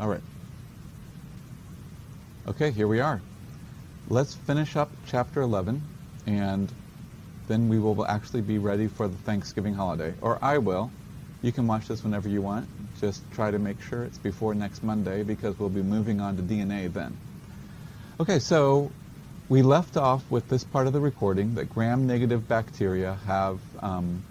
All right. Okay, here we are. Let's finish up chapter 11 and then we will actually be ready for the Thanksgiving holiday. Or I will. You can watch this whenever you want. Just try to make sure it's before next Monday because we'll be moving on to DNA then. Okay, so we left off with this part of the recording that gram-negative bacteria have um,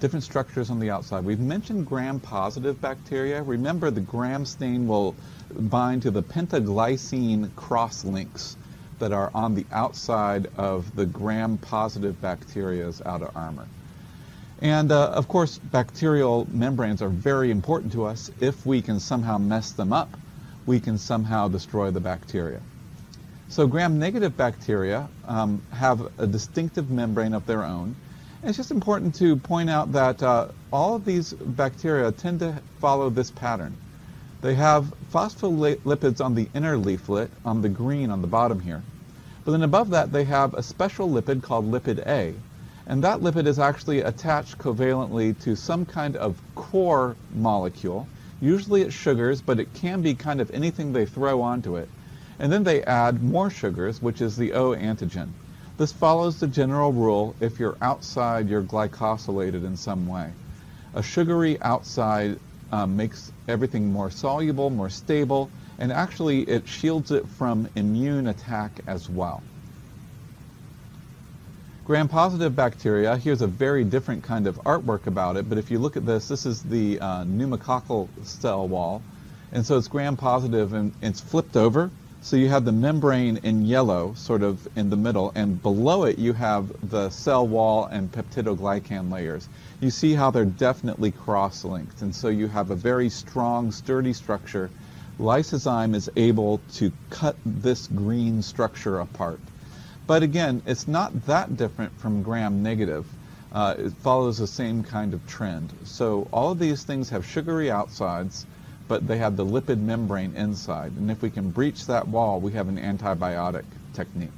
different structures on the outside. We've mentioned gram-positive bacteria. Remember the gram stain will bind to the pentaglycine cross links that are on the outside of the gram-positive bacteria's outer armor. And uh, of course, bacterial membranes are very important to us. If we can somehow mess them up, we can somehow destroy the bacteria. So gram-negative bacteria um, have a distinctive membrane of their own. It's just important to point out that uh, all of these bacteria tend to follow this pattern. They have phospholipids on the inner leaflet, on the green on the bottom here. But then above that, they have a special lipid called lipid A. And that lipid is actually attached covalently to some kind of core molecule. Usually it's sugars, but it can be kind of anything they throw onto it. And then they add more sugars, which is the O antigen. This follows the general rule if you're outside, you're glycosylated in some way. A sugary outside um, makes everything more soluble, more stable, and actually it shields it from immune attack as well. Gram-positive bacteria, here's a very different kind of artwork about it, but if you look at this, this is the uh, pneumococcal cell wall, and so it's gram-positive and it's flipped over, so you have the membrane in yellow, sort of in the middle, and below it you have the cell wall and peptidoglycan layers. You see how they're definitely cross-linked, and so you have a very strong, sturdy structure. Lysozyme is able to cut this green structure apart. But again, it's not that different from gram-negative. Uh, it follows the same kind of trend. So all of these things have sugary outsides, but they have the lipid membrane inside. And if we can breach that wall, we have an antibiotic technique.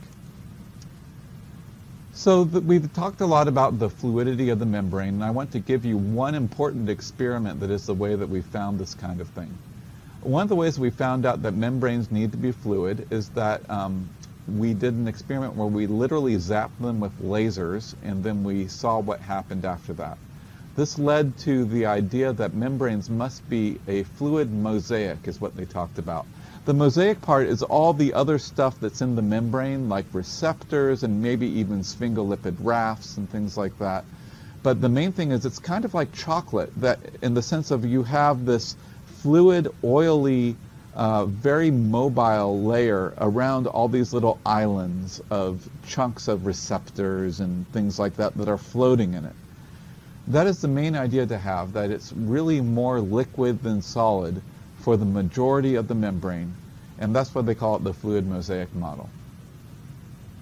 So the, we've talked a lot about the fluidity of the membrane, and I want to give you one important experiment that is the way that we found this kind of thing. One of the ways we found out that membranes need to be fluid is that um, we did an experiment where we literally zapped them with lasers, and then we saw what happened after that. This led to the idea that membranes must be a fluid mosaic, is what they talked about. The mosaic part is all the other stuff that's in the membrane, like receptors and maybe even sphingolipid rafts and things like that. But the main thing is it's kind of like chocolate, that in the sense of you have this fluid, oily, uh, very mobile layer around all these little islands of chunks of receptors and things like that that are floating in it. That is the main idea to have, that it's really more liquid than solid for the majority of the membrane, and that's why they call it the fluid mosaic model.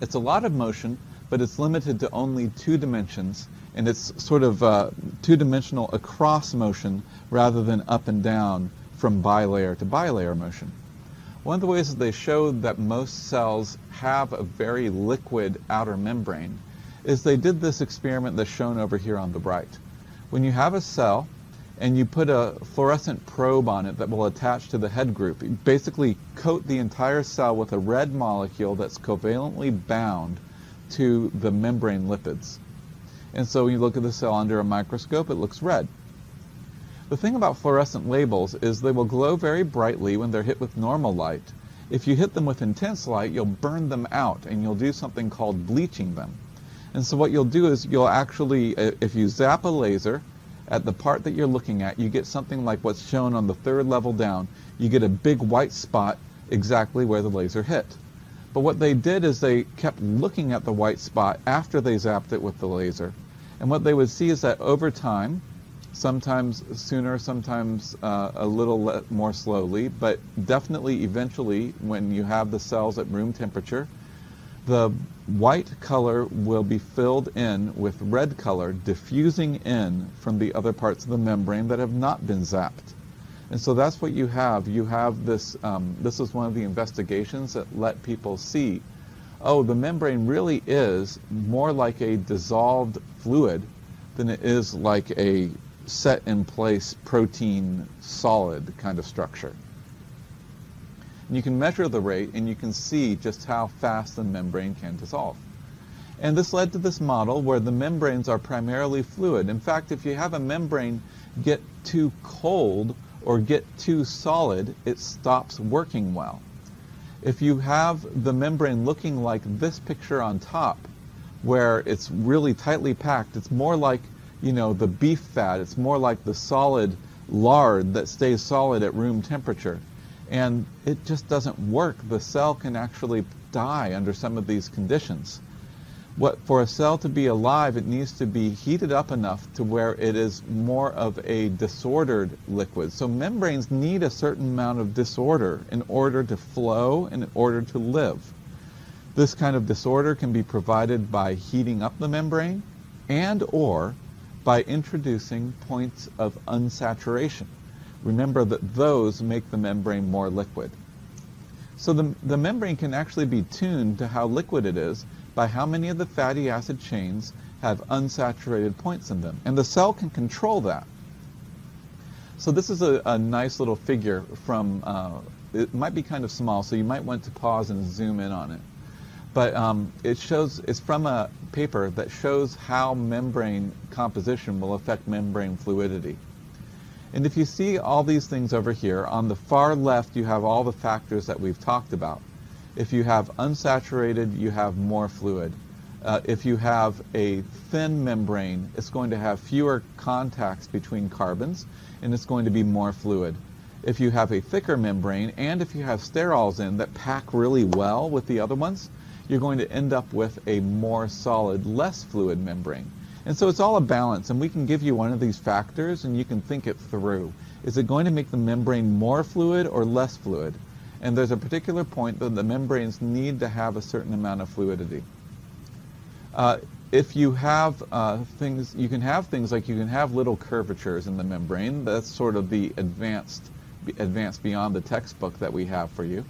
It's a lot of motion, but it's limited to only two dimensions, and it's sort of uh, two-dimensional across motion rather than up and down from bilayer to bilayer motion. One of the ways that they showed that most cells have a very liquid outer membrane is they did this experiment that's shown over here on the right. When you have a cell and you put a fluorescent probe on it that will attach to the head group, you basically coat the entire cell with a red molecule that's covalently bound to the membrane lipids. And so when you look at the cell under a microscope, it looks red. The thing about fluorescent labels is they will glow very brightly when they're hit with normal light. If you hit them with intense light, you'll burn them out and you'll do something called bleaching them. And so what you'll do is you'll actually, uh, if you zap a laser at the part that you're looking at, you get something like what's shown on the third level down. You get a big white spot exactly where the laser hit. But what they did is they kept looking at the white spot after they zapped it with the laser. And what they would see is that over time, sometimes sooner, sometimes uh, a little more slowly, but definitely eventually when you have the cells at room temperature, the white color will be filled in with red color diffusing in from the other parts of the membrane that have not been zapped. And so that's what you have. You have this, um, this is one of the investigations that let people see, oh, the membrane really is more like a dissolved fluid than it is like a set in place protein solid kind of structure. And you can measure the rate and you can see just how fast the membrane can dissolve. And this led to this model where the membranes are primarily fluid. In fact, if you have a membrane get too cold or get too solid, it stops working well. If you have the membrane looking like this picture on top, where it's really tightly packed, it's more like, you know, the beef fat. It's more like the solid lard that stays solid at room temperature. And it just doesn't work. The cell can actually die under some of these conditions what for a cell to be alive, it needs to be heated up enough to where it is more of a disordered liquid. So membranes need a certain amount of disorder in order to flow in order to live. This kind of disorder can be provided by heating up the membrane and or by introducing points of unsaturation. Remember that those make the membrane more liquid. So the, the membrane can actually be tuned to how liquid it is by how many of the fatty acid chains have unsaturated points in them. And the cell can control that. So this is a, a nice little figure from, uh, it might be kind of small, so you might want to pause and zoom in on it. But um, it shows, it's from a paper that shows how membrane composition will affect membrane fluidity. And if you see all these things over here, on the far left you have all the factors that we've talked about. If you have unsaturated, you have more fluid. Uh, if you have a thin membrane, it's going to have fewer contacts between carbons, and it's going to be more fluid. If you have a thicker membrane, and if you have sterols in that pack really well with the other ones, you're going to end up with a more solid, less fluid membrane. And so it's all a balance, and we can give you one of these factors, and you can think it through. Is it going to make the membrane more fluid or less fluid? and there's a particular point that the membranes need to have a certain amount of fluidity. Uh, if you have uh, things, you can have things like you can have little curvatures in the membrane. That's sort of the advanced, advanced beyond the textbook that we have for you.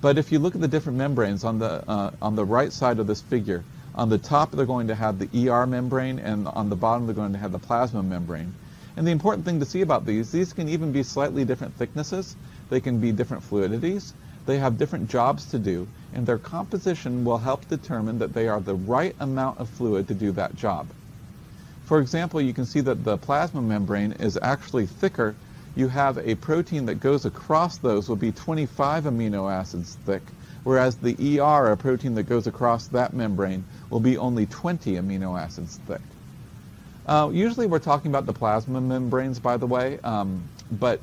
But if you look at the different membranes on the uh, on the right side of this figure, on the top they're going to have the ER membrane, and on the bottom they're going to have the plasma membrane. And the important thing to see about these, these can even be slightly different thicknesses. They can be different fluidities. They have different jobs to do, and their composition will help determine that they are the right amount of fluid to do that job. For example, you can see that the plasma membrane is actually thicker. You have a protein that goes across those will be 25 amino acids thick, whereas the ER, a protein that goes across that membrane, will be only 20 amino acids thick. Uh, usually we're talking about the plasma membranes, by the way, um, but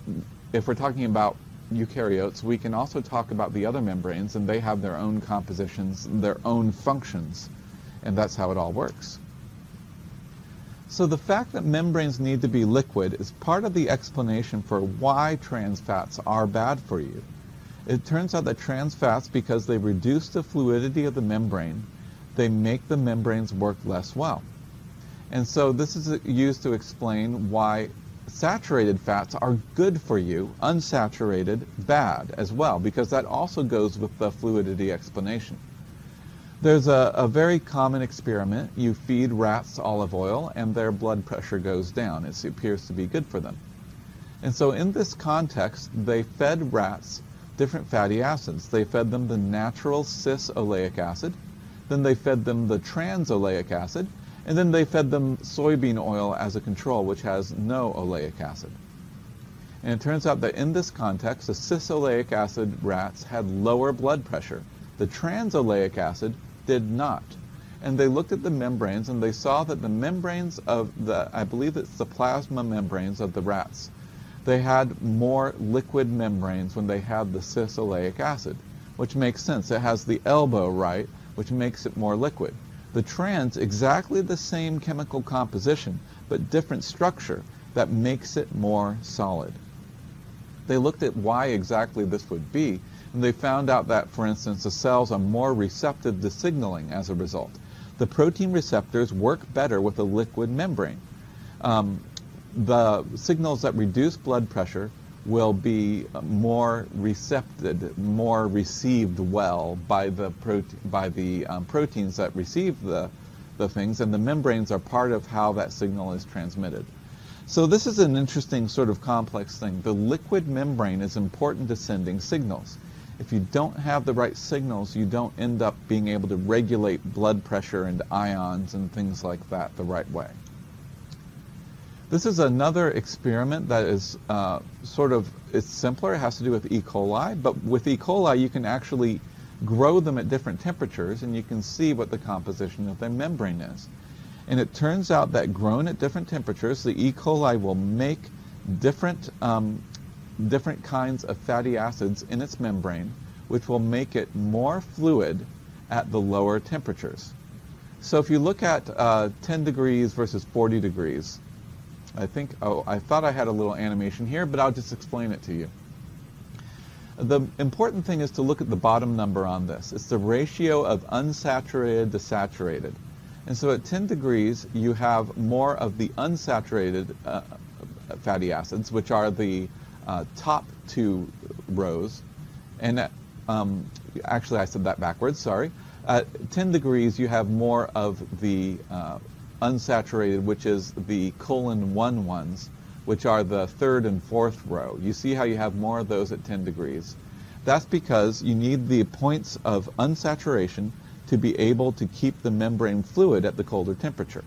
if we're talking about eukaryotes, we can also talk about the other membranes, and they have their own compositions, their own functions, and that's how it all works. So the fact that membranes need to be liquid is part of the explanation for why trans fats are bad for you. It turns out that trans fats, because they reduce the fluidity of the membrane, they make the membranes work less well. And so this is used to explain why saturated fats are good for you, unsaturated bad as well, because that also goes with the fluidity explanation. There's a, a, very common experiment. You feed rats olive oil and their blood pressure goes down. It appears to be good for them. And so in this context, they fed rats different fatty acids. They fed them the natural cis oleic acid, then they fed them the trans oleic acid, and then they fed them soybean oil as a control, which has no oleic acid. And it turns out that in this context, the cis-oleic acid rats had lower blood pressure. The trans-oleic acid did not. And they looked at the membranes and they saw that the membranes of the, I believe it's the plasma membranes of the rats, they had more liquid membranes when they had the cis-oleic acid, which makes sense. It has the elbow, right, which makes it more liquid. The trans, exactly the same chemical composition, but different structure that makes it more solid. They looked at why exactly this would be, and they found out that, for instance, the cells are more receptive to signaling as a result. The protein receptors work better with a liquid membrane. Um, the signals that reduce blood pressure will be more recepted, more received well by the, by the um, proteins that receive the, the things, and the membranes are part of how that signal is transmitted. So this is an interesting sort of complex thing. The liquid membrane is important to sending signals. If you don't have the right signals, you don't end up being able to regulate blood pressure and ions and things like that the right way. This is another experiment that is uh, sort of, it's simpler. It has to do with E. coli, but with E. coli you can actually grow them at different temperatures and you can see what the composition of their membrane is. And it turns out that grown at different temperatures, the E. coli will make different, um, different kinds of fatty acids in its membrane, which will make it more fluid at the lower temperatures. So if you look at uh, 10 degrees versus 40 degrees, I think, oh, I thought I had a little animation here, but I'll just explain it to you. The important thing is to look at the bottom number on this. It's the ratio of unsaturated to saturated. And so at 10 degrees, you have more of the unsaturated uh, fatty acids, which are the uh, top two rows. And at, um, actually, I said that backwards, sorry. At 10 degrees, you have more of the uh, unsaturated, which is the colon 1 ones, which are the third and fourth row. You see how you have more of those at 10 degrees. That's because you need the points of unsaturation to be able to keep the membrane fluid at the colder temperature.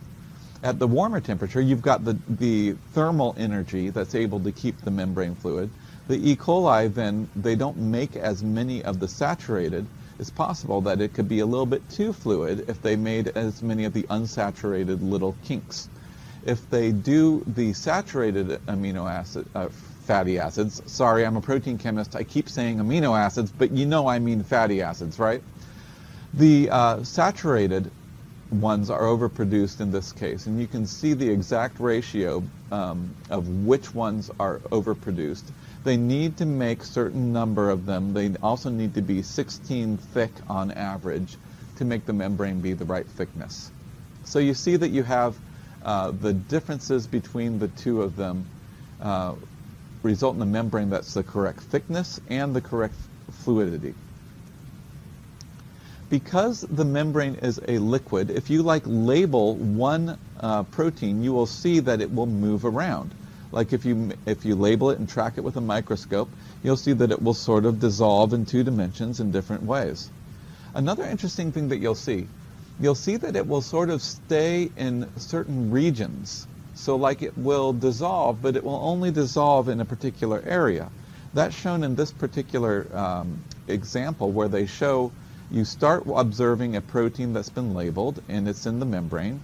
At the warmer temperature, you've got the, the thermal energy that's able to keep the membrane fluid. The E. coli, then, they don't make as many of the saturated, it's possible that it could be a little bit too fluid if they made as many of the unsaturated little kinks. If they do the saturated amino acid, uh, fatty acids, sorry, I'm a protein chemist, I keep saying amino acids, but you know I mean fatty acids, right? The uh, saturated ones are overproduced in this case, and you can see the exact ratio um, of which ones are overproduced. They need to make certain number of them. They also need to be 16 thick on average to make the membrane be the right thickness. So you see that you have uh, the differences between the two of them uh, result in a membrane that's the correct thickness and the correct fluidity. Because the membrane is a liquid, if you like label one uh, protein, you will see that it will move around. Like if you, if you label it and track it with a microscope, you'll see that it will sort of dissolve in two dimensions in different ways. Another interesting thing that you'll see, you'll see that it will sort of stay in certain regions. So like it will dissolve, but it will only dissolve in a particular area. That's shown in this particular um, example where they show you start observing a protein that's been labeled and it's in the membrane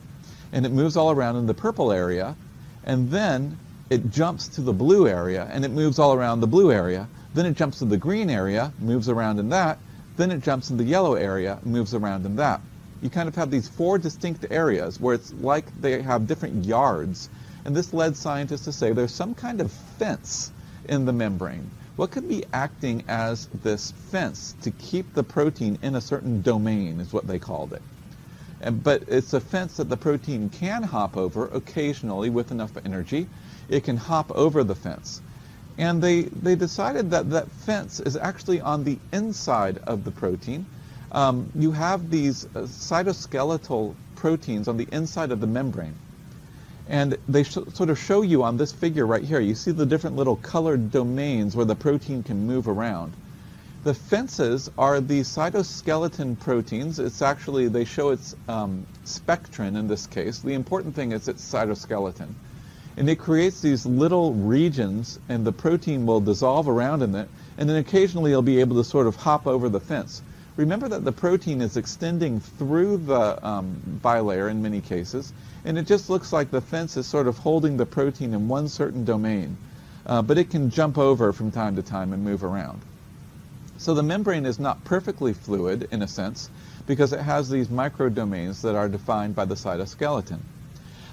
and it moves all around in the purple area and then it jumps to the blue area and it moves all around the blue area. Then it jumps to the green area, moves around in that. Then it jumps in the yellow area, moves around in that. You kind of have these four distinct areas where it's like they have different yards. And this led scientists to say there's some kind of fence in the membrane. What could be acting as this fence to keep the protein in a certain domain is what they called it. But it's a fence that the protein can hop over occasionally with enough energy it can hop over the fence. And they, they decided that that fence is actually on the inside of the protein. Um, you have these uh, cytoskeletal proteins on the inside of the membrane. And they sort of show you on this figure right here, you see the different little colored domains where the protein can move around. The fences are the cytoskeleton proteins. It's actually, they show its um, spectrin in this case. The important thing is its cytoskeleton. And it creates these little regions, and the protein will dissolve around in it, and then occasionally it'll be able to sort of hop over the fence. Remember that the protein is extending through the um, bilayer in many cases, and it just looks like the fence is sort of holding the protein in one certain domain, uh, but it can jump over from time to time and move around. So the membrane is not perfectly fluid, in a sense, because it has these microdomains that are defined by the cytoskeleton.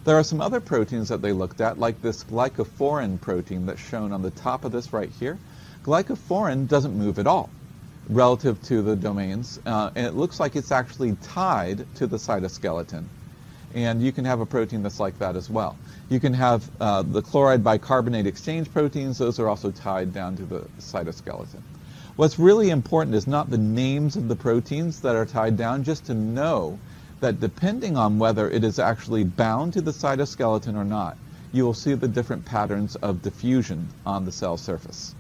There are some other proteins that they looked at, like this glycophorin protein that's shown on the top of this right here. Glycophorin doesn't move at all relative to the domains, uh, and it looks like it's actually tied to the cytoskeleton. And you can have a protein that's like that as well. You can have uh, the chloride bicarbonate exchange proteins. Those are also tied down to the cytoskeleton. What's really important is not the names of the proteins that are tied down, just to know that depending on whether it is actually bound to the cytoskeleton or not, you will see the different patterns of diffusion on the cell surface.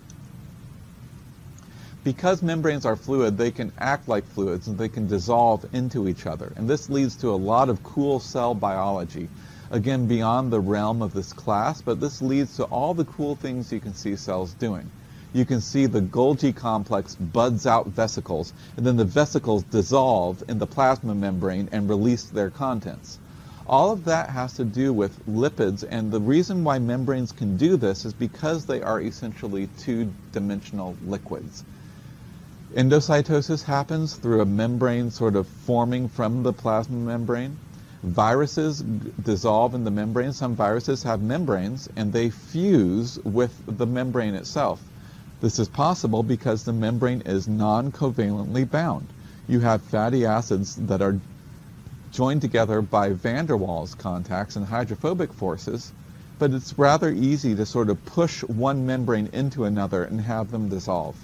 Because membranes are fluid, they can act like fluids and they can dissolve into each other. And this leads to a lot of cool cell biology. Again, beyond the realm of this class, but this leads to all the cool things you can see cells doing. You can see the Golgi complex buds out vesicles, and then the vesicles dissolve in the plasma membrane and release their contents. All of that has to do with lipids, and the reason why membranes can do this is because they are essentially two-dimensional liquids. Endocytosis happens through a membrane sort of forming from the plasma membrane. Viruses dissolve in the membrane. Some viruses have membranes, and they fuse with the membrane itself. This is possible because the membrane is non-covalently bound. You have fatty acids that are joined together by van der Waals contacts and hydrophobic forces, but it's rather easy to sort of push one membrane into another and have them dissolve.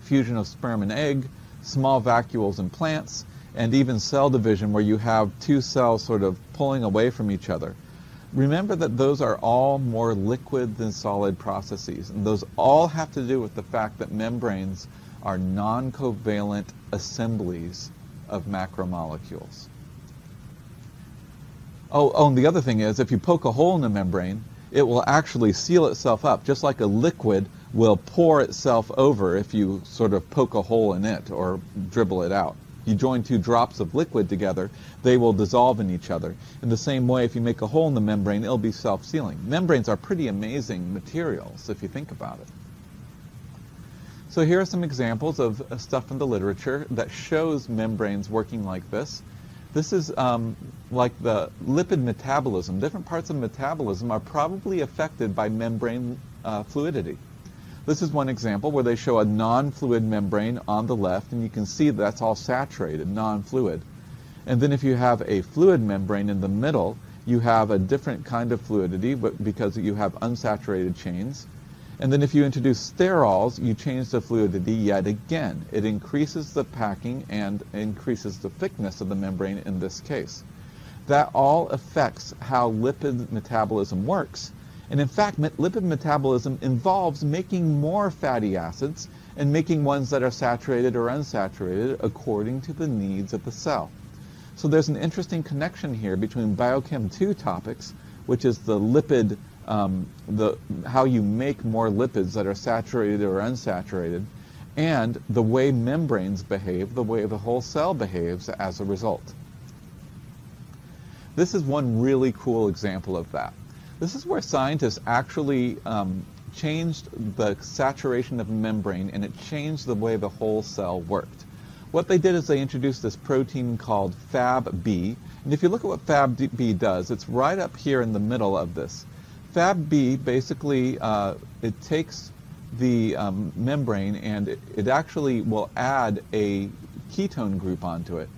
Fusion of sperm and egg, small vacuoles in plants, and even cell division where you have two cells sort of pulling away from each other. Remember that those are all more liquid than solid processes, and those all have to do with the fact that membranes are non-covalent assemblies of macromolecules. Oh, oh, and the other thing is, if you poke a hole in the membrane, it will actually seal itself up, just like a liquid will pour itself over if you sort of poke a hole in it or dribble it out. You join two drops of liquid together, they will dissolve in each other. In the same way, if you make a hole in the membrane, it'll be self-sealing. Membranes are pretty amazing materials, if you think about it. So here are some examples of stuff in the literature that shows membranes working like this. This is um, like the lipid metabolism. Different parts of metabolism are probably affected by membrane uh, fluidity. This is one example where they show a non-fluid membrane on the left, and you can see that's all saturated, non-fluid. And then if you have a fluid membrane in the middle, you have a different kind of fluidity because you have unsaturated chains. And then if you introduce sterols, you change the fluidity yet again. It increases the packing and increases the thickness of the membrane in this case. That all affects how lipid metabolism works. And in fact, lipid metabolism involves making more fatty acids and making ones that are saturated or unsaturated according to the needs of the cell. So there's an interesting connection here between Biochem 2 topics, which is the lipid um, the, how you make more lipids that are saturated or unsaturated, and the way membranes behave, the way the whole cell behaves as a result. This is one really cool example of that. This is where scientists actually um, changed the saturation of membrane and it changed the way the whole cell worked. What they did is they introduced this protein called FAB-B, and if you look at what FAB-B does, it's right up here in the middle of this. FAB-B basically, uh, it takes the um, membrane and it, it, actually will add a ketone group onto it.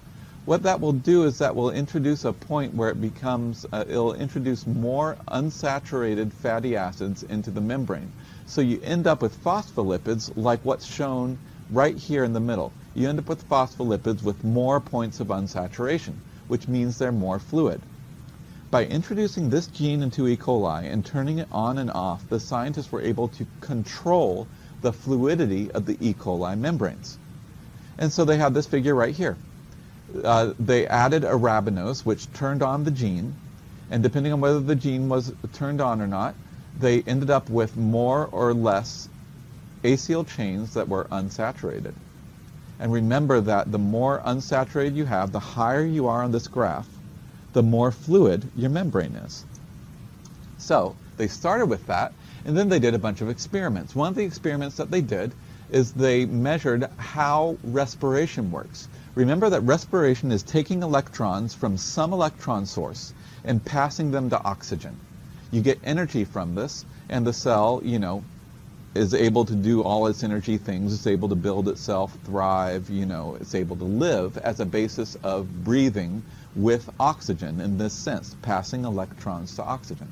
What that will do is that will introduce a point where it becomes, uh, it'll introduce more unsaturated fatty acids into the membrane. So you end up with phospholipids like what's shown right here in the middle. You end up with phospholipids with more points of unsaturation, which means they're more fluid. By introducing this gene into E. coli and turning it on and off, the scientists were able to control the fluidity of the E. coli membranes. And so they have this figure right here. Uh, they added arabinose, which turned on the gene, and depending on whether the gene was turned on or not, they ended up with more or less acyl chains that were unsaturated. And remember that the more unsaturated you have, the higher you are on this graph, the more fluid your membrane is. So they started with that, and then they did a bunch of experiments. One of the experiments that they did is they measured how respiration works. Remember that respiration is taking electrons from some electron source and passing them to oxygen. You get energy from this, and the cell, you know, is able to do all its energy things. It's able to build itself, thrive, you know, it's able to live as a basis of breathing with oxygen in this sense, passing electrons to oxygen.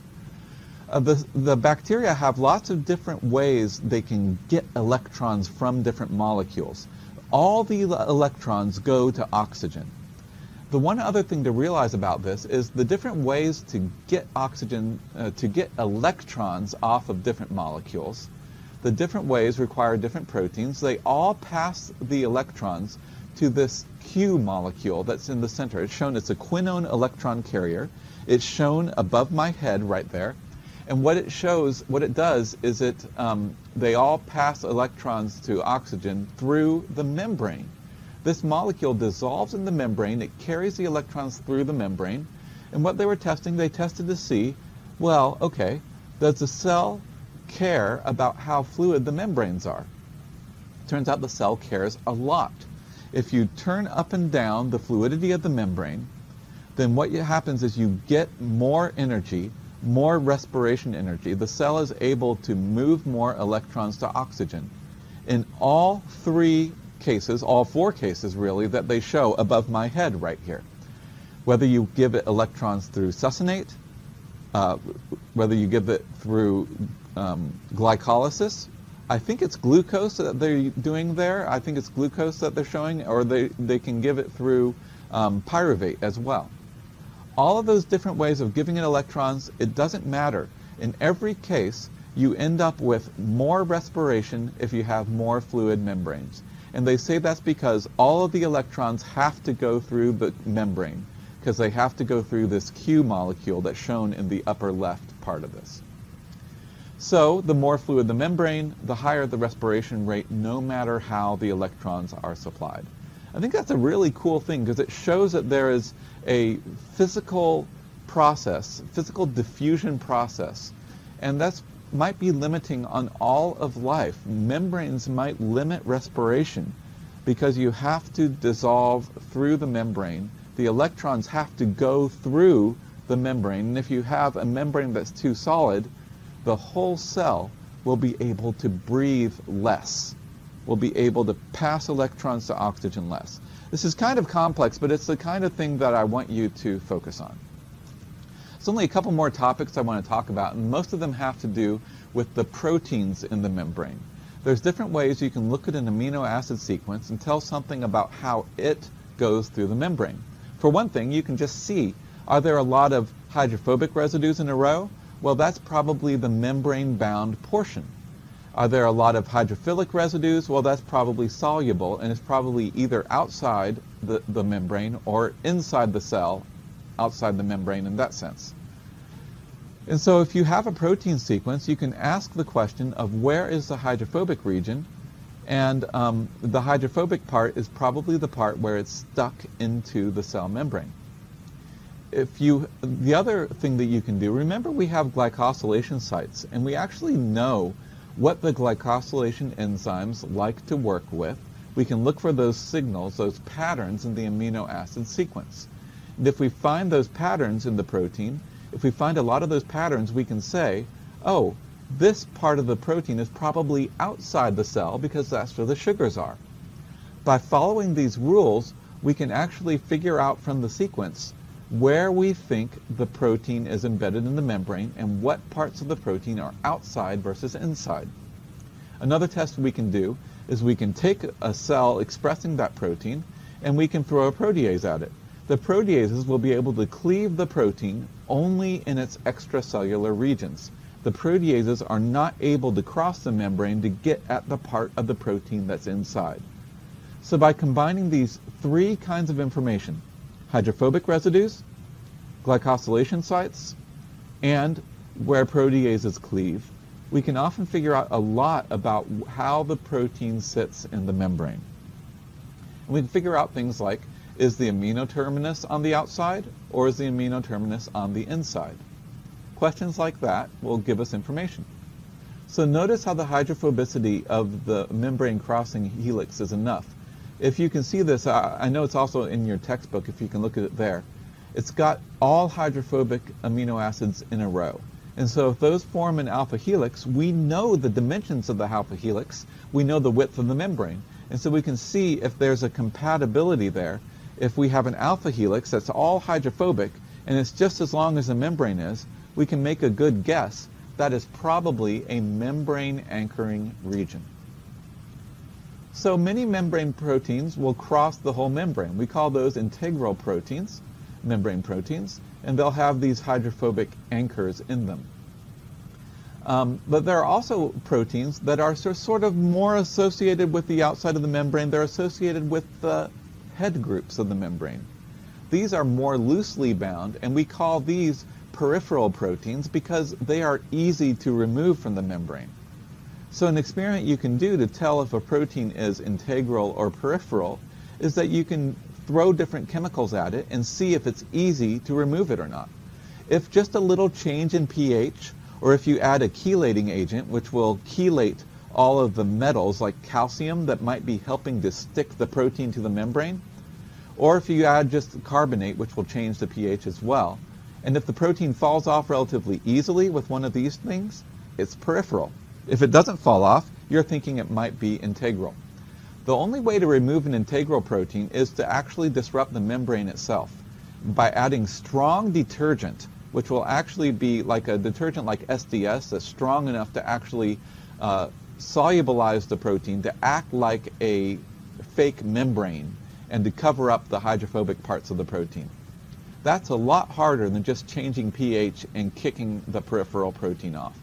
Uh, the, the bacteria have lots of different ways they can get electrons from different molecules. All the electrons go to oxygen. The one other thing to realize about this is the different ways to get oxygen, uh, to get electrons off of different molecules. The different ways require different proteins. They all pass the electrons to this Q molecule that's in the center. It's shown it's a quinone electron carrier. It's shown above my head right there. And what it shows, what it does is it, um, they all pass electrons to oxygen through the membrane. This molecule dissolves in the membrane. It carries the electrons through the membrane. And what they were testing, they tested to see, well, okay, does the cell care about how fluid the membranes are? Turns out the cell cares a lot. If you turn up and down the fluidity of the membrane, then what happens is you get more energy, more respiration energy. The cell is able to move more electrons to oxygen. In all three cases, all four cases really, that they show above my head right here, whether you give it electrons through succinate, uh, whether you give it through um, glycolysis, I think it's glucose that they're doing there. I think it's glucose that they're showing, or they, they can give it through um, pyruvate as well. All of those different ways of giving it electrons, it doesn't matter. In every case, you end up with more respiration if you have more fluid membranes. And they say that's because all of the electrons have to go through the membrane, because they have to go through this Q molecule that's shown in the upper left part of this. So the more fluid the membrane, the higher the respiration rate, no matter how the electrons are supplied. I think that's a really cool thing because it shows that there is a physical process, physical diffusion process, and that's might be limiting on all of life. Membranes might limit respiration because you have to dissolve through the membrane. The electrons have to go through the membrane, and if you have a membrane that's too solid, the whole cell will be able to breathe less, will be able to pass electrons to oxygen less. This is kind of complex, but it's the kind of thing that I want you to focus on. There's only a couple more topics I want to talk about, and most of them have to do with the proteins in the membrane. There's different ways you can look at an amino acid sequence and tell something about how it goes through the membrane. For one thing, you can just see, are there a lot of hydrophobic residues in a row? Well, that's probably the membrane-bound portion. Are there a lot of hydrophilic residues? Well, that's probably soluble, and it's probably either outside the, the membrane or inside the cell, outside the membrane in that sense. And so if you have a protein sequence, you can ask the question of where is the hydrophobic region, and um, the hydrophobic part is probably the part where it's stuck into the cell membrane if you, the other thing that you can do, remember we have glycosylation sites, and we actually know what the glycosylation enzymes like to work with. We can look for those signals, those patterns in the amino acid sequence. And if we find those patterns in the protein, if we find a lot of those patterns, we can say, oh, this part of the protein is probably outside the cell because that's where the sugars are. By following these rules, we can actually figure out from the sequence where we think the protein is embedded in the membrane and what parts of the protein are outside versus inside. Another test we can do is we can take a cell expressing that protein and we can throw a protease at it. The proteases will be able to cleave the protein only in its extracellular regions. The proteases are not able to cross the membrane to get at the part of the protein that's inside. So by combining these three kinds of information, hydrophobic residues, glycosylation sites, and where proteases cleave, we can often figure out a lot about how the protein sits in the membrane. And we can figure out things like, is the amino terminus on the outside or is the amino terminus on the inside? Questions like that will give us information. So notice how the hydrophobicity of the membrane crossing helix is enough if you can see this, I know it's also in your textbook if you can look at it there. It's got all hydrophobic amino acids in a row. And so if those form an alpha helix, we know the dimensions of the alpha helix. We know the width of the membrane. And so we can see if there's a compatibility there. If we have an alpha helix that's all hydrophobic and it's just as long as the membrane is, we can make a good guess that is probably a membrane anchoring region. So many membrane proteins will cross the whole membrane. We call those integral proteins, membrane proteins, and they'll have these hydrophobic anchors in them. Um, but there are also proteins that are sort of more associated with the outside of the membrane. They're associated with the head groups of the membrane. These are more loosely bound, and we call these peripheral proteins because they are easy to remove from the membrane. So an experiment you can do to tell if a protein is integral or peripheral is that you can throw different chemicals at it and see if it's easy to remove it or not. If just a little change in pH, or if you add a chelating agent, which will chelate all of the metals like calcium that might be helping to stick the protein to the membrane, or if you add just carbonate, which will change the pH as well. And if the protein falls off relatively easily with one of these things, it's peripheral. If it doesn't fall off, you're thinking it might be integral. The only way to remove an integral protein is to actually disrupt the membrane itself by adding strong detergent, which will actually be like a detergent like SDS that's strong enough to actually uh, solubilize the protein to act like a fake membrane and to cover up the hydrophobic parts of the protein. That's a lot harder than just changing pH and kicking the peripheral protein off.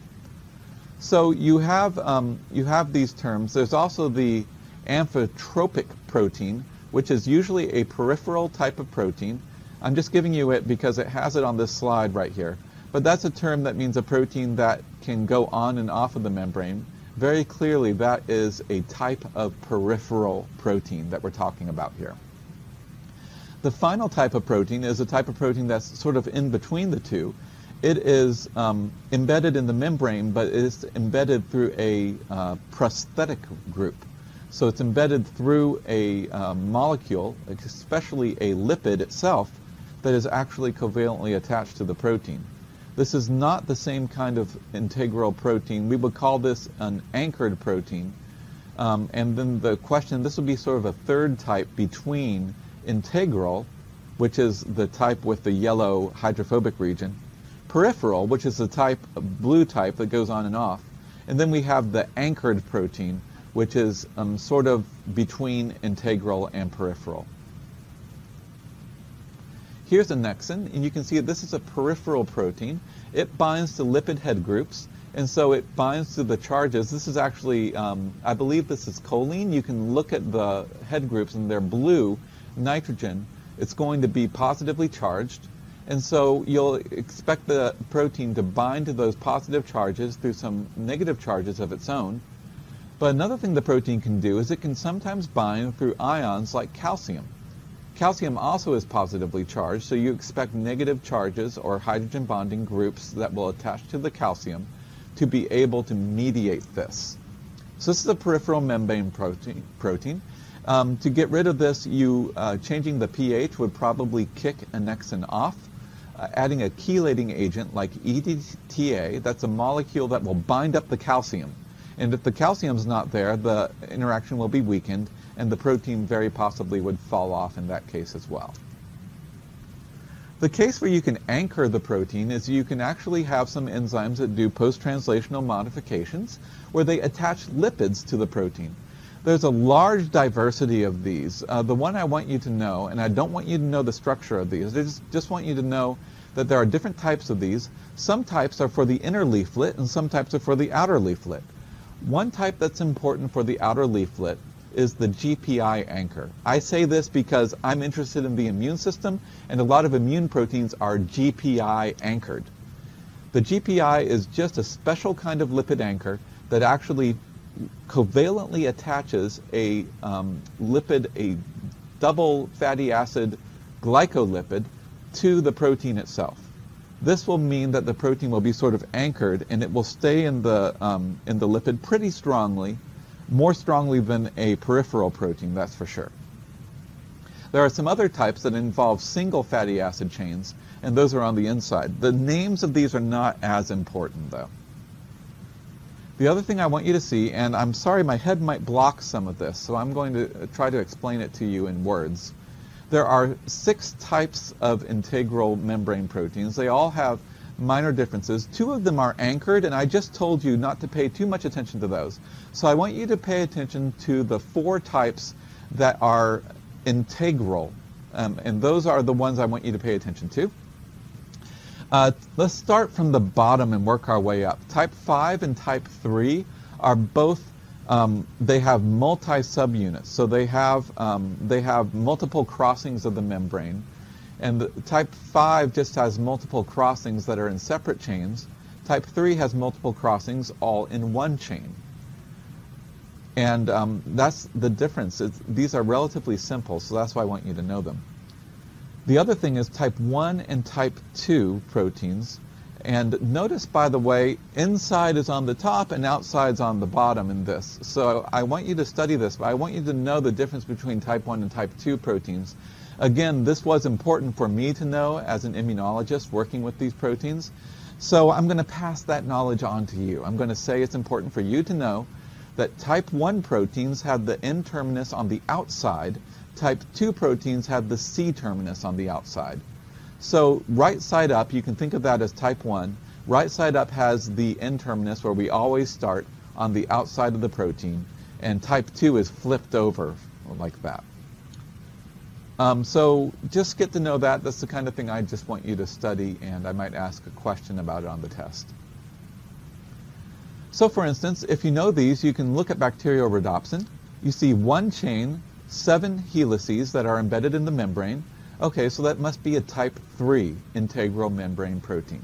So you have, um, you have these terms. There's also the amphitropic protein, which is usually a peripheral type of protein. I'm just giving you it because it has it on this slide right here. But that's a term that means a protein that can go on and off of the membrane. Very clearly, that is a type of peripheral protein that we're talking about here. The final type of protein is a type of protein that's sort of in between the two, it is um, embedded in the membrane, but it is embedded through a uh, prosthetic group. So it's embedded through a uh, molecule, especially a lipid itself, that is actually covalently attached to the protein. This is not the same kind of integral protein. We would call this an anchored protein. Um, and then the question, this would be sort of a third type between integral, which is the type with the yellow hydrophobic region, peripheral, which is the type, blue type that goes on and off. And then we have the anchored protein, which is um, sort of between integral and peripheral. Here's annexin, and you can see this is a peripheral protein. It binds to lipid head groups, and so it binds to the charges. This is actually, um, I believe this is choline. You can look at the head groups, and they're blue, nitrogen. It's going to be positively charged. And so you'll expect the protein to bind to those positive charges through some negative charges of its own. But another thing the protein can do is it can sometimes bind through ions like calcium. Calcium also is positively charged, so you expect negative charges or hydrogen bonding groups that will attach to the calcium to be able to mediate this. So this is a peripheral membrane protein. protein. Um, to get rid of this, you uh, changing the pH would probably kick annexin off adding a chelating agent like EDTA, that's a molecule that will bind up the calcium. And if the calcium's not there, the interaction will be weakened, and the protein very possibly would fall off in that case as well. The case where you can anchor the protein is you can actually have some enzymes that do post-translational modifications where they attach lipids to the protein. There's a large diversity of these. Uh, the one I want you to know, and I don't want you to know the structure of these, I just, just want you to know that there are different types of these. Some types are for the inner leaflet and some types are for the outer leaflet. One type that's important for the outer leaflet is the GPI anchor. I say this because I'm interested in the immune system and a lot of immune proteins are GPI anchored. The GPI is just a special kind of lipid anchor that actually covalently attaches a um, lipid, a double fatty acid glycolipid to the protein itself. This will mean that the protein will be sort of anchored and it will stay in the, um, in the lipid pretty strongly, more strongly than a peripheral protein, that's for sure. There are some other types that involve single fatty acid chains, and those are on the inside. The names of these are not as important, though. The other thing I want you to see, and I'm sorry my head might block some of this, so I'm going to try to explain it to you in words. There are six types of integral membrane proteins. They all have minor differences. Two of them are anchored, and I just told you not to pay too much attention to those. So I want you to pay attention to the four types that are integral, um, and those are the ones I want you to pay attention to. Uh, let's start from the bottom and work our way up. Type 5 and type 3 are both, um, they have multi-subunits. So they have, um, they have multiple crossings of the membrane. And the, type 5 just has multiple crossings that are in separate chains. Type 3 has multiple crossings all in one chain. And um, that's the difference. It's, these are relatively simple, so that's why I want you to know them. The other thing is type 1 and type 2 proteins. And notice, by the way, inside is on the top and outside's on the bottom in this. So I want you to study this, but I want you to know the difference between type 1 and type 2 proteins. Again, this was important for me to know as an immunologist working with these proteins. So I'm going to pass that knowledge on to you. I'm going to say it's important for you to know that type 1 proteins have the N terminus on the outside, type 2 proteins have the C terminus on the outside. So right side up, you can think of that as type 1. Right side up has the N terminus where we always start on the outside of the protein, and type 2 is flipped over like that. Um, so just get to know that. That's the kind of thing I just want you to study, and I might ask a question about it on the test. So for instance, if you know these, you can look at bacteriorhodopsin. You see one chain, seven helices that are embedded in the membrane. Okay, so that must be a type 3 integral membrane protein.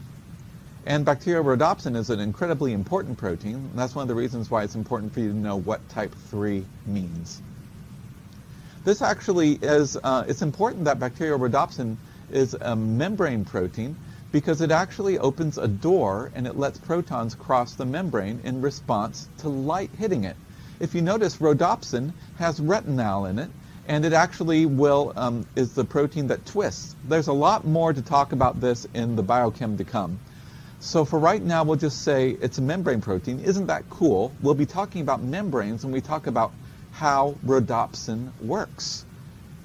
And bacteriorhodopsin is an incredibly important protein. And that's one of the reasons why it's important for you to know what type 3 means. This actually is, uh, it's important that bacteriorhodopsin is a membrane protein because it actually opens a door and it lets protons cross the membrane in response to light hitting it. If you notice, rhodopsin has retinal in it, and it actually will um, is the protein that twists. There's a lot more to talk about this in the biochem to come. So for right now, we'll just say it's a membrane protein. Isn't that cool? We'll be talking about membranes when we talk about how rhodopsin works.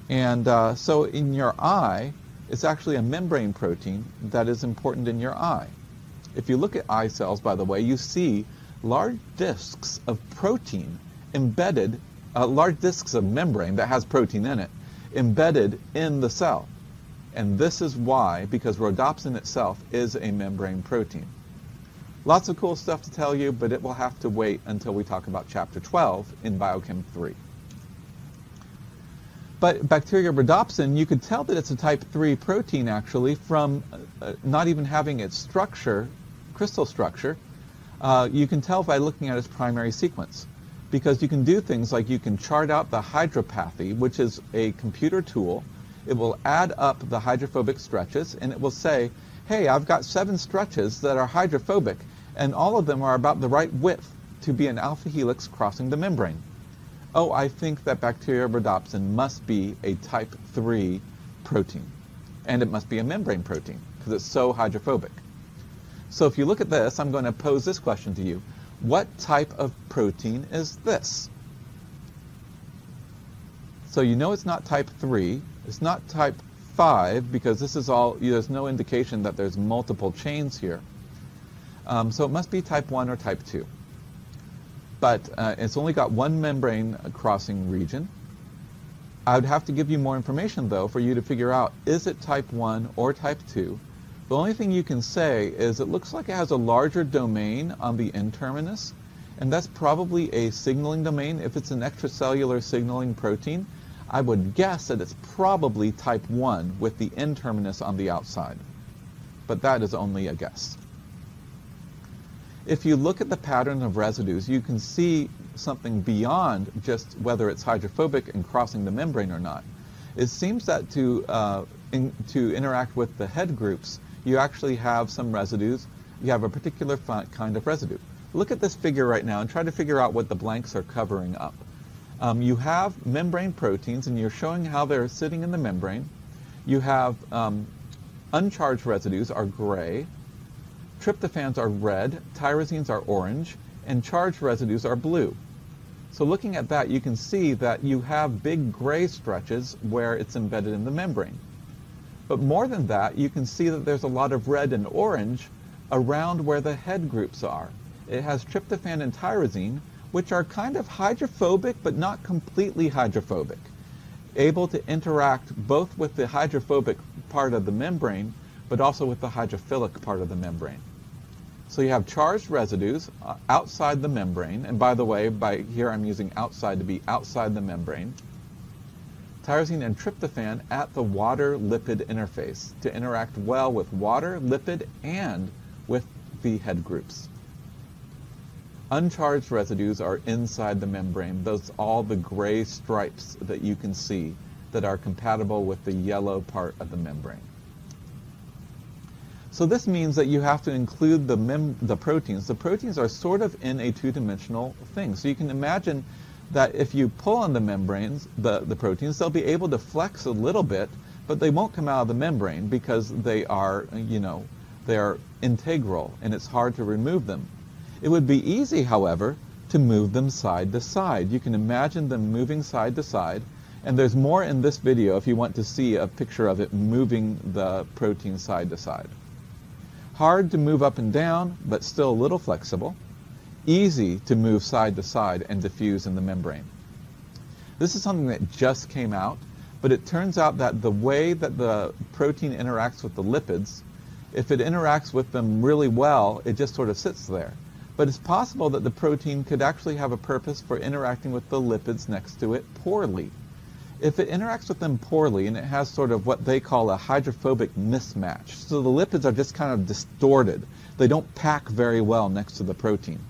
And uh, so in your eye, it's actually a membrane protein that is important in your eye. If you look at eye cells, by the way, you see large discs of protein embedded, uh, large discs of membrane that has protein in it, embedded in the cell. And this is why, because rhodopsin itself is a membrane protein. Lots of cool stuff to tell you, but it will have to wait until we talk about chapter 12 in Biochem 3. But bacteriorhodopsin, you could tell that it's a type 3 protein actually from uh, not even having its structure, crystal structure. Uh, you can tell by looking at its primary sequence because you can do things like you can chart out the hydropathy, which is a computer tool. It will add up the hydrophobic stretches and it will say, hey, I've got seven stretches that are hydrophobic and all of them are about the right width to be an alpha helix crossing the membrane oh, I think that bacteriorhodopsin must be a type 3 protein. And it must be a membrane protein because it's so hydrophobic. So if you look at this, I'm going to pose this question to you. What type of protein is this? So you know it's not type 3. It's not type 5 because this is all, there's no indication that there's multiple chains here. Um, so it must be type 1 or type 2 but uh, it's only got one membrane crossing region. I would have to give you more information though for you to figure out is it type 1 or type 2. The only thing you can say is it looks like it has a larger domain on the N-terminus and that's probably a signaling domain. If it's an extracellular signaling protein, I would guess that it's probably type 1 with the N-terminus on the outside. But that is only a guess if you look at the pattern of residues, you can see something beyond just whether it's hydrophobic and crossing the membrane or not. It seems that to, uh, in, to interact with the head groups, you actually have some residues. You have a particular kind of residue. Look at this figure right now and try to figure out what the blanks are covering up. Um, you have membrane proteins, and you're showing how they're sitting in the membrane. You have um, uncharged residues are gray, Tryptophans are red, tyrosines are orange, and charged residues are blue. So looking at that, you can see that you have big gray stretches where it's embedded in the membrane. But more than that, you can see that there's a lot of red and orange around where the head groups are. It has tryptophan and tyrosine, which are kind of hydrophobic, but not completely hydrophobic, able to interact both with the hydrophobic part of the membrane, but also with the hydrophilic part of the membrane. So you have charged residues uh, outside the membrane, and by the way, by here I'm using outside to be outside the membrane. Tyrosine and tryptophan at the water-lipid interface to interact well with water, lipid, and with the head groups. Uncharged residues are inside the membrane. Those all the gray stripes that you can see that are compatible with the yellow part of the membrane. So this means that you have to include the, the proteins. The proteins are sort of in a two-dimensional thing. So you can imagine that if you pull on the membranes, the, the proteins, they'll be able to flex a little bit, but they won't come out of the membrane because they are, you know, they are integral and it's hard to remove them. It would be easy, however, to move them side to side. You can imagine them moving side to side, and there's more in this video if you want to see a picture of it moving the protein side to side. Hard to move up and down, but still a little flexible. Easy to move side to side and diffuse in the membrane. This is something that just came out, but it turns out that the way that the protein interacts with the lipids, if it interacts with them really well, it just sort of sits there but it's possible that the protein could actually have a purpose for interacting with the lipids next to it poorly. If it interacts with them poorly and it has sort of what they call a hydrophobic mismatch, so the lipids are just kind of distorted, they don't pack very well next to the protein.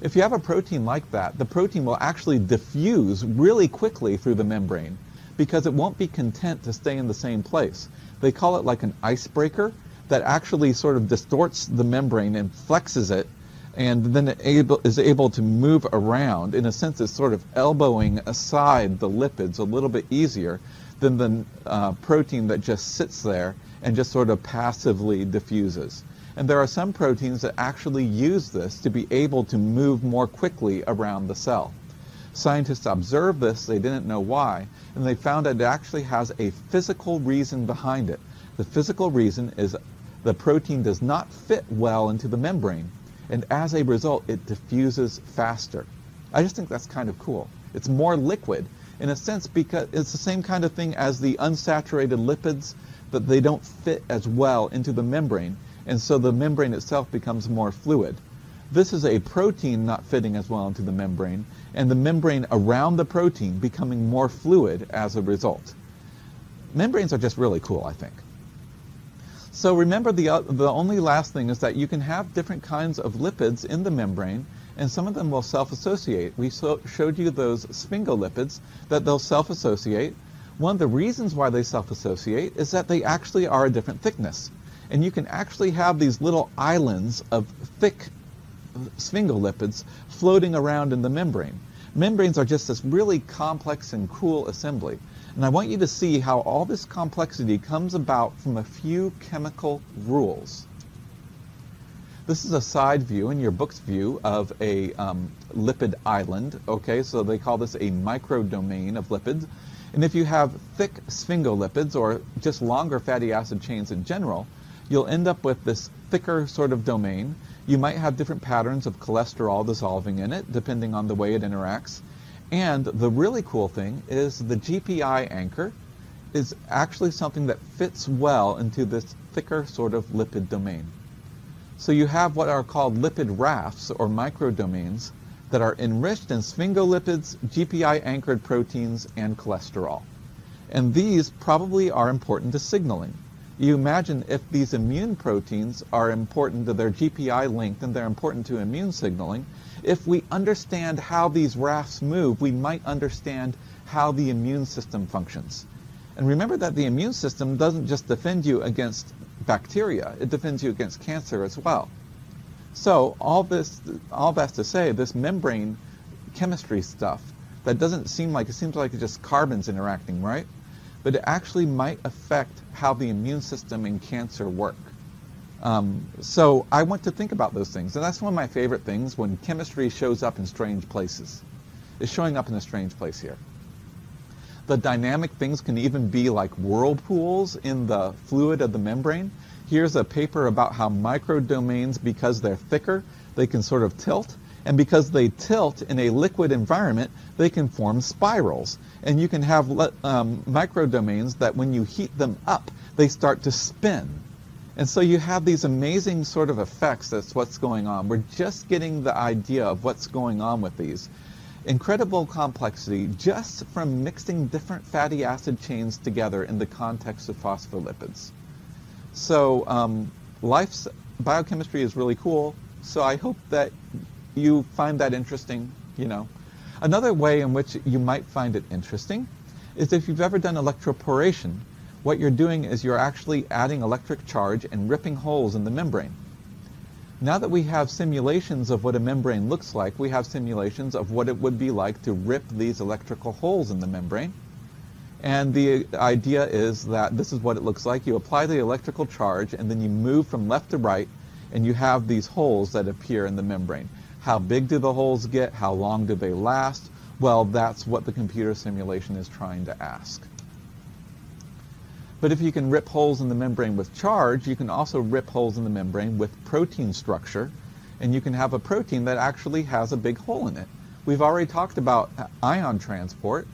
If you have a protein like that, the protein will actually diffuse really quickly through the membrane because it won't be content to stay in the same place. They call it like an icebreaker that actually sort of distorts the membrane and flexes it and then it able, is able to move around. In a sense, it's sort of elbowing aside the lipids a little bit easier than the uh, protein that just sits there and just sort of passively diffuses. And there are some proteins that actually use this to be able to move more quickly around the cell. Scientists observed this, they didn't know why, and they found that it actually has a physical reason behind it. The physical reason is the protein does not fit well into the membrane and as a result, it diffuses faster. I just think that's kind of cool. It's more liquid in a sense because it's the same kind of thing as the unsaturated lipids, but they don't fit as well into the membrane, and so the membrane itself becomes more fluid. This is a protein not fitting as well into the membrane, and the membrane around the protein becoming more fluid as a result. Membranes are just really cool, I think. So remember the, uh, the only last thing is that you can have different kinds of lipids in the membrane and some of them will self-associate. We so showed you those sphingolipids that they'll self-associate. One of the reasons why they self-associate is that they actually are a different thickness. And you can actually have these little islands of thick sphingolipids floating around in the membrane. Membranes are just this really complex and cool assembly. And I want you to see how all this complexity comes about from a few chemical rules. This is a side view in your book's view of a um, lipid island. Okay, so they call this a microdomain of lipids. And if you have thick sphingolipids or just longer fatty acid chains in general, you'll end up with this thicker sort of domain. You might have different patterns of cholesterol dissolving in it, depending on the way it interacts. And the really cool thing is the GPI anchor is actually something that fits well into this thicker sort of lipid domain. So you have what are called lipid rafts or microdomains that are enriched in sphingolipids, GPI anchored proteins, and cholesterol. And these probably are important to signaling. You imagine if these immune proteins are important to their GPI length and they're important to immune signaling, if we understand how these rafts move, we might understand how the immune system functions. And remember that the immune system doesn't just defend you against bacteria, it defends you against cancer as well. So all this, all that's to say, this membrane chemistry stuff, that doesn't seem like, it seems like it's just carbons interacting, right? But it actually might affect how the immune system and cancer work. Um, so I want to think about those things. And that's one of my favorite things when chemistry shows up in strange places. It's showing up in a strange place here. The dynamic things can even be like whirlpools in the fluid of the membrane. Here's a paper about how microdomains, because they're thicker, they can sort of tilt. And because they tilt in a liquid environment, they can form spirals. And you can have um, microdomains that when you heat them up, they start to spin And so you have these amazing sort of effects that's what's going on. We're just getting the idea of what's going on with these. Incredible complexity just from mixing different fatty acid chains together in the context of phospholipids. So um, life's biochemistry is really cool. So I hope that you find that interesting, you know. Another way in which you might find it interesting is if you've ever done electroporation, what you're doing is you're actually adding electric charge and ripping holes in the membrane. Now that we have simulations of what a membrane looks like, we have simulations of what it would be like to rip these electrical holes in the membrane. And the idea is that this is what it looks like. You apply the electrical charge and then you move from left to right and you have these holes that appear in the membrane. How big do the holes get? How long do they last? Well, that's what the computer simulation is trying to ask. But if you can rip holes in the membrane with charge, you can also rip holes in the membrane with protein structure, and you can have a protein that actually has a big hole in it. We've already talked about ion transport.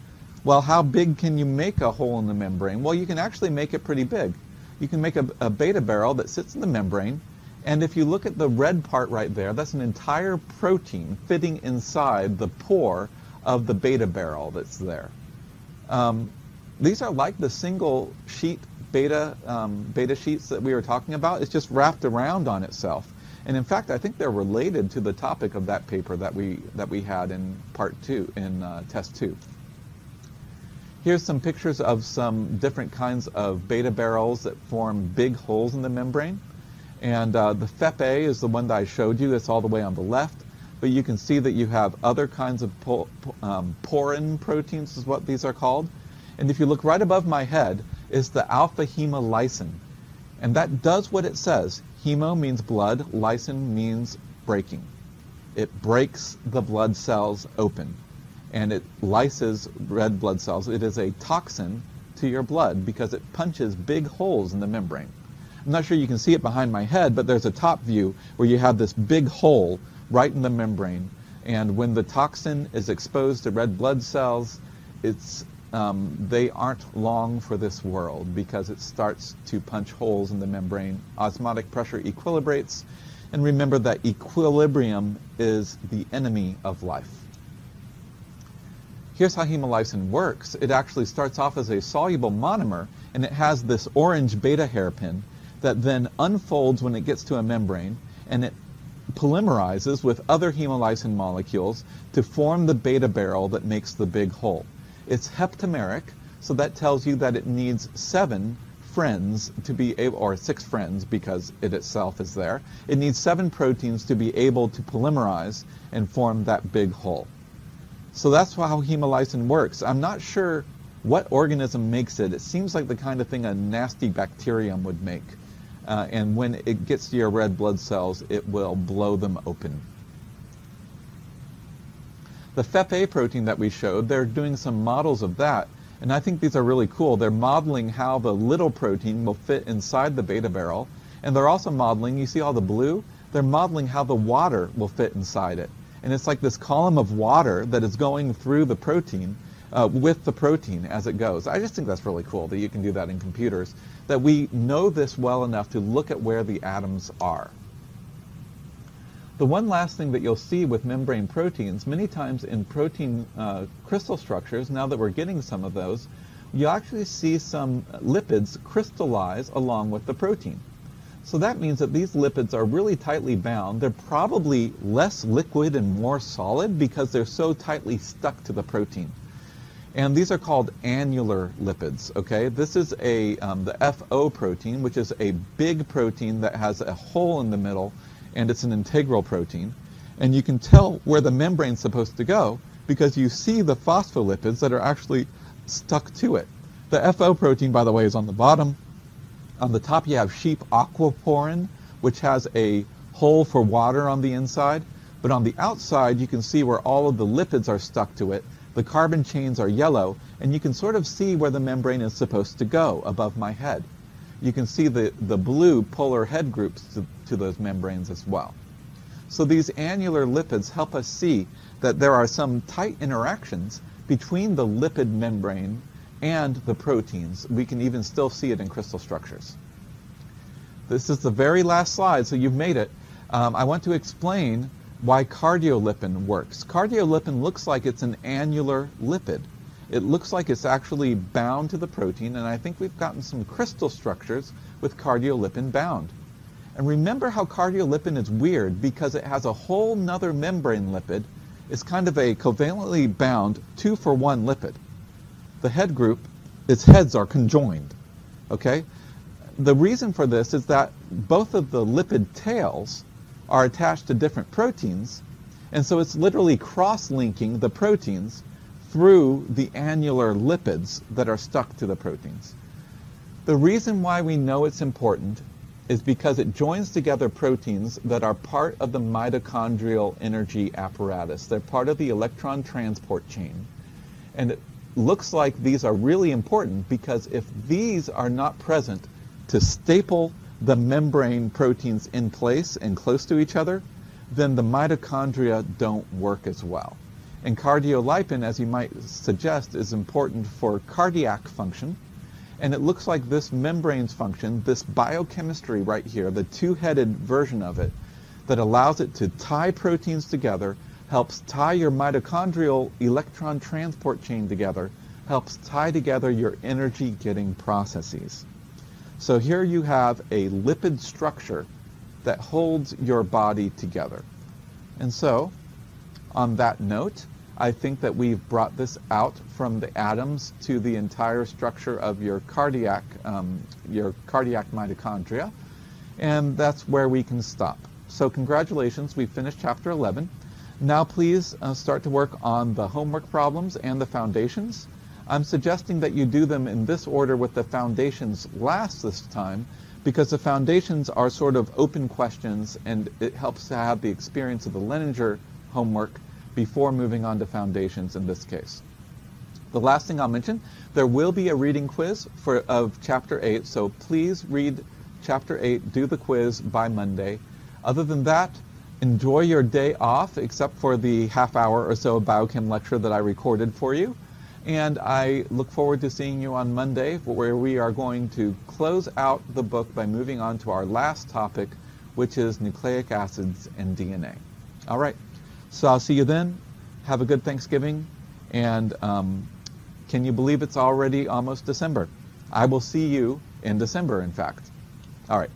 Well, how big can you make a hole in the membrane? Well, you can actually make it pretty big. You can make a, a beta barrel that sits in the membrane, and if you look at the red part right there, that's an entire protein fitting inside the pore of the beta barrel that's there. Um, these are like the single sheet beta, um, beta sheets that we were talking about. It's just wrapped around on itself. And in fact, I think they're related to the topic of that paper that we, that we had in part two, in uh, test two. Here's some pictures of some different kinds of beta barrels that form big holes in the membrane. And uh, the FEP-A is the one that I showed you. That's all the way on the left. But you can see that you have other kinds of po um, porin proteins is what these are called. And if you look right above my head is the alpha hemolysin. And that does what it says. Hemo means blood, lysin means breaking. It breaks the blood cells open and it lyses red blood cells. It is a toxin to your blood because it punches big holes in the membrane. I'm not sure you can see it behind my head, but there's a top view where you have this big hole right in the membrane. And when the toxin is exposed to red blood cells, it's, um, they aren't long for this world because it starts to punch holes in the membrane. Osmotic pressure equilibrates. And remember that equilibrium is the enemy of life. Here's how hemolysin works. It actually starts off as a soluble monomer, and it has this orange beta hairpin that then unfolds when it gets to a membrane and it polymerizes with other hemolysin molecules to form the beta barrel that makes the big hole. It's heptameric, so that tells you that it needs seven friends to be able, or six friends because it itself is there. It needs seven proteins to be able to polymerize and form that big hole. So that's how hemolysin works. I'm not sure what organism makes it. It seems like the kind of thing a nasty bacterium would make. Uh, and when it gets to your red blood cells, it will blow them open. The FEP-A protein that we showed, they're doing some models of that, and I think these are really cool. They're modeling how the little protein will fit inside the beta barrel, and they're also modeling, you see all the blue? They're modeling how the water will fit inside it. And it's like this column of water that is going through the protein uh, with the protein as it goes. I just think that's really cool that you can do that in computers, that we know this well enough to look at where the atoms are. The one last thing that you'll see with membrane proteins, many times in protein uh, crystal structures, now that we're getting some of those, you actually see some lipids crystallize along with the protein. So that means that these lipids are really tightly bound. They're probably less liquid and more solid because they're so tightly stuck to the protein. And these are called annular lipids, okay? This is a, um, the FO protein, which is a big protein that has a hole in the middle, and it's an integral protein. And you can tell where the membrane's supposed to go because you see the phospholipids that are actually stuck to it. The FO protein, by the way, is on the bottom. On the top, you have sheep aquaporin, which has a hole for water on the inside. But on the outside, you can see where all of the lipids are stuck to it the carbon chains are yellow, and you can sort of see where the membrane is supposed to go above my head. You can see the, the blue polar head groups to, to those membranes as well. So these annular lipids help us see that there are some tight interactions between the lipid membrane and the proteins. We can even still see it in crystal structures. this is the very last slide, so you've made it. Um, I want to explain why cardiolipin works. Cardiolipin looks like it's an annular lipid. It looks like it's actually bound to the protein, and I think we've gotten some crystal structures with cardiolipin bound. And remember how cardiolipin is weird because it has a whole nother membrane lipid. It's kind of a covalently bound two for one lipid. The head group, its heads are conjoined. Okay? The reason for this is that both of the lipid tails are attached to different proteins, and so it's literally cross-linking the proteins through the annular lipids that are stuck to the proteins. The reason why we know it's important is because it joins together proteins that are part of the mitochondrial energy apparatus. They're part of the electron transport chain. And it looks like these are really important because if these are not present to staple the membrane proteins in place and close to each other, then the mitochondria don't work as well. And cardiolipin, as you might suggest, is important for cardiac function, and it looks like this membrane's function, this biochemistry right here, the two-headed version of it, that allows it to tie proteins together, helps tie your mitochondrial electron transport chain together, helps tie together your energy-getting processes. So here you have a lipid structure that holds your body together. And so, on that note, I think that we've brought this out from the atoms to the entire structure of your cardiac, um, your cardiac mitochondria, and that's where we can stop. So congratulations, we finished chapter 11. Now please uh, start to work on the homework problems and the foundations. I'm suggesting that you do them in this order with the foundations last this time because the foundations are sort of open questions and it helps to have the experience of the Lehninger homework before moving on to foundations in this case. The last thing I'll mention, there will be a reading quiz for of chapter 8, so please read chapter 8, do the quiz by Monday. Other than that, enjoy your day off, except for the half hour or so biochem lecture that I recorded for you. And I look forward to seeing you on Monday, where we are going to close out the book by moving on to our last topic, which is nucleic acids and DNA. All right. So I'll see you then. Have a good Thanksgiving. And um, can you believe it's already almost December? I will see you in December, in fact. All right.